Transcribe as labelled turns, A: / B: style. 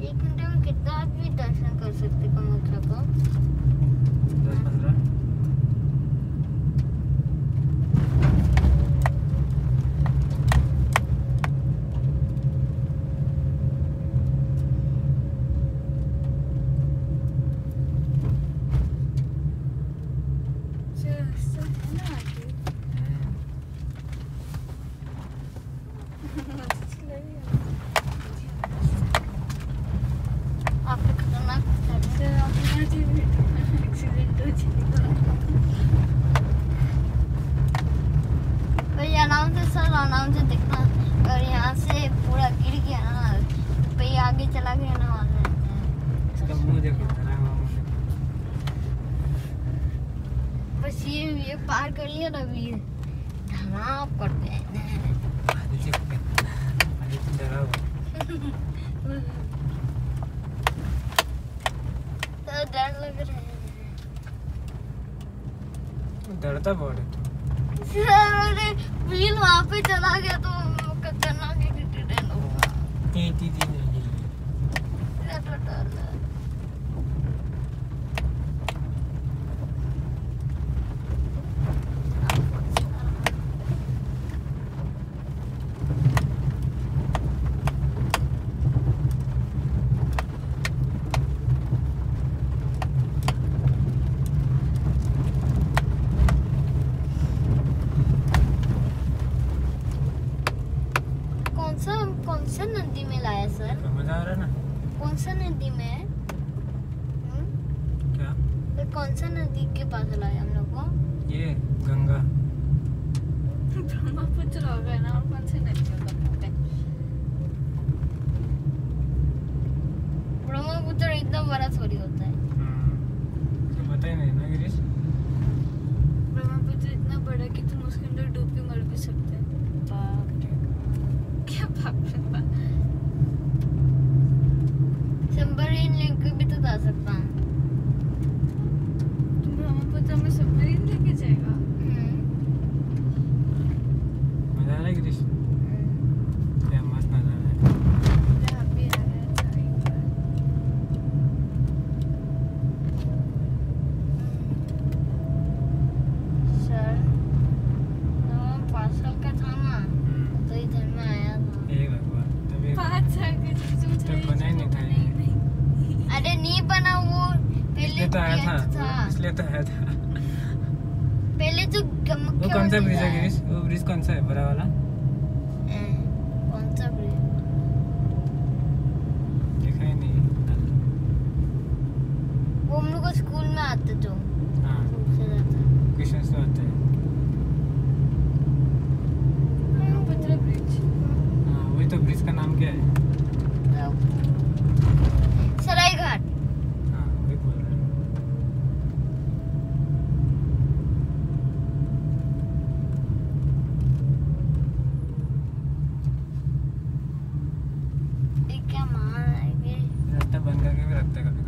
A: एक घंटे में कितना आदमी दर्शन कर सकते कामाख्या को?
B: दस पंद्रह।
A: रास्ता है ना आगे
B: हम्म।
A: आपको खतरनाक
C: एक्सीडेंट हो जाएगा
A: भैया आराम से सर आराम से देखना और यहाँ से पूरा गिर गया ना तो भैया आगे चला गया ना वहाँ से बस ये ये पार कर लिया ना अभी। धमाप करते हैं। तो डर लग रहा है।
B: डरता बहुत है तू।
A: वहाँ पे चला गया तो खतरनाक एक्सीडेंट होगा
B: ती ती ती नहीं गिरी।
A: डर डर डर डर। कौन सा कौन सा नदी में लाया सर?
B: तो मज़ा आ रहा है ना?
A: कौन सा नदी में? है हम्म?
B: क्या?
A: फिर कौन सा नदी के पास लाया हम लोग को?
B: ये गंगा।
C: ब्रह्मपुत्र हो गया ना और कौन से नदी होगा पता है?
A: ब्रह्मपुत्र इतना बड़ा थोड़ी होता है।
B: हम्म। तो पता ही नहीं ना गिरीश?
C: ब्रह्मपुत्र इतना बड़ा कि तुम उसके अंदर डूब के मर भी सकते हाँ,
A: तो आया था
B: इसलिए तो आया था
A: पहले तो
B: वो कौन सा ब्रिज है गिरीश वो ब्रिज कौन सा है बड़ा वाला?
A: तो। हाँ। ब्रिज
B: तो हाँ,
A: तो का नाम क्या है? 때가